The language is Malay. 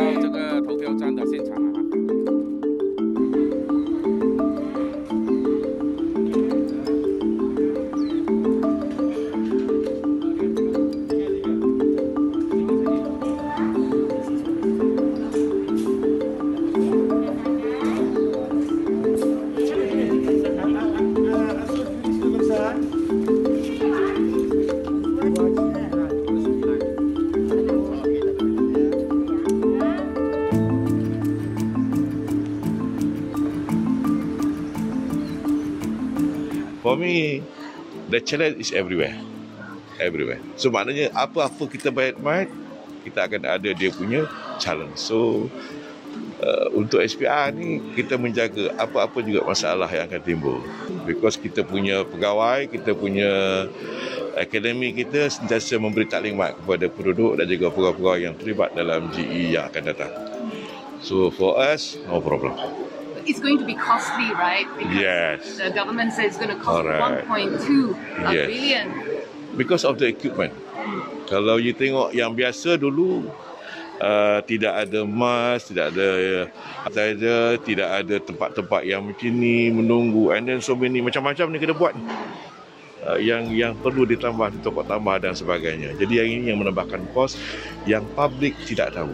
到这个投标站的现场啊。For me, the challenge is everywhere. Everywhere. So maknanya apa-apa kita bayar kita akan ada dia punya challenge. So uh, untuk SPR ni kita menjaga apa-apa juga masalah yang akan timbul. Because kita punya pegawai, kita punya akademi kita sentiasa memberi taklimat kepada penduduk dan juga pegawai-pegawai yang terlibat dalam GE yang akan datang. So for us, no problem. It's going to be costly, right? Because Yes. the government says it's going to cost Correct. 1.2 a Yes. billion. because of the equipment. Kalau you tengok yang biasa dulu uh, tidak ada mask, tidak ada sanitizer, tidak ada tempat-tempat yang macam ni menunggu and then so many macam-macam ni kena buat. Uh, yang yang perlu ditambah ditokok tambah dan sebagainya. Jadi yang ini yang menambahkan kos yang public tidak tahu.